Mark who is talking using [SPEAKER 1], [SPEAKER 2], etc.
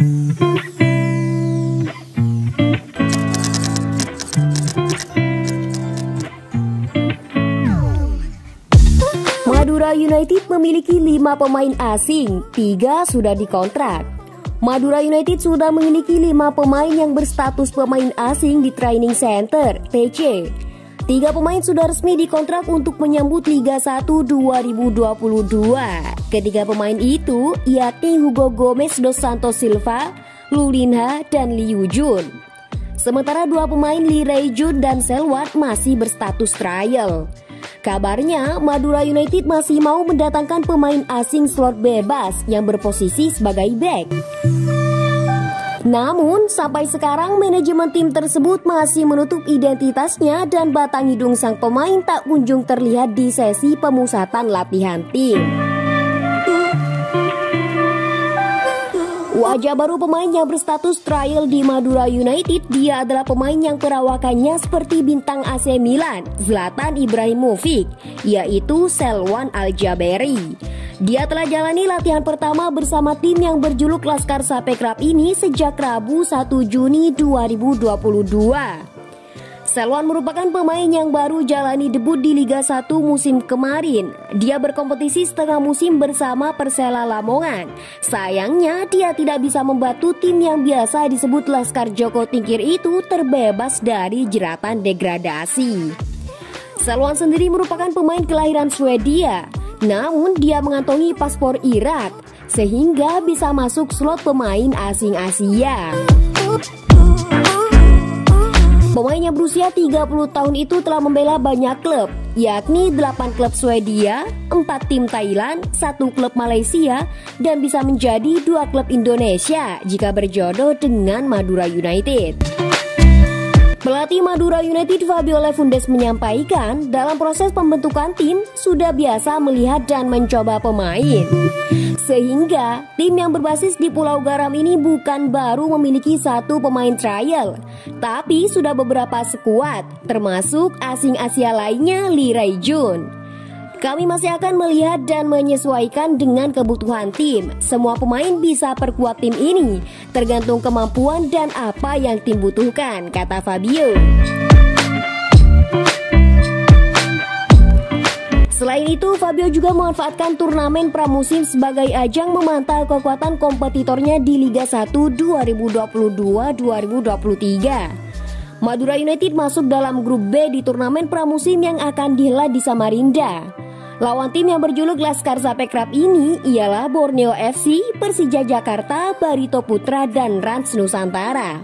[SPEAKER 1] Madura United memiliki lima pemain asing, tiga sudah dikontrak. Madura United sudah memiliki lima pemain yang berstatus pemain asing di Training Center (TC). Tiga pemain sudah resmi dikontrak untuk menyambut Liga 1 2022. Ketiga pemain itu yakni Hugo Gomez dos Santos Silva, Lulinha, dan Liu Jun. Sementara dua pemain Lee Ray Jun dan Selwat masih berstatus trial. Kabarnya, Madura United masih mau mendatangkan pemain asing slot bebas yang berposisi sebagai back. Namun, sampai sekarang manajemen tim tersebut masih menutup identitasnya dan batang hidung sang pemain tak kunjung terlihat di sesi pemusatan latihan tim. Wajah baru pemain yang berstatus trial di Madura United, dia adalah pemain yang perawakannya seperti bintang AC Milan, Zlatan Ibrahimovic, yaitu Selwan Al-Jaberi. Dia telah jalani latihan pertama bersama tim yang berjuluk Laskar Sapekrab ini sejak Rabu 1 Juni 2022. Selwan merupakan pemain yang baru jalani debut di Liga 1 musim kemarin. Dia berkompetisi setengah musim bersama Persela Lamongan. Sayangnya dia tidak bisa membantu tim yang biasa disebut Laskar Joko Tingkir itu terbebas dari jeratan degradasi. Selwan sendiri merupakan pemain kelahiran Swedia. Namun dia mengantongi paspor Irak sehingga bisa masuk slot pemain asing Asia. Pemain yang berusia 30 tahun itu telah membela banyak klub, yakni 8 klub Swedia, 4 tim Thailand, 1 klub Malaysia, dan bisa menjadi 2 klub Indonesia jika berjodoh dengan Madura United. Pelatih Madura United Fabio Lefundes menyampaikan dalam proses pembentukan tim sudah biasa melihat dan mencoba pemain. Sehingga tim yang berbasis di Pulau Garam ini bukan baru memiliki satu pemain trial, tapi sudah beberapa sekuat, termasuk asing Asia lainnya Lee Jun. Kami masih akan melihat dan menyesuaikan dengan kebutuhan tim. Semua pemain bisa perkuat tim ini, tergantung kemampuan dan apa yang tim butuhkan, kata Fabio. Selain itu, Fabio juga memanfaatkan turnamen pramusim sebagai ajang memantau kekuatan kompetitornya di Liga 1 2022-2023. Madura United masuk dalam grup B di turnamen pramusim yang akan dihelat di Samarinda. Lawan tim yang berjuluk Laskar Zapekrab ini ialah Borneo FC, Persija Jakarta, Barito Putra, dan Rans Nusantara.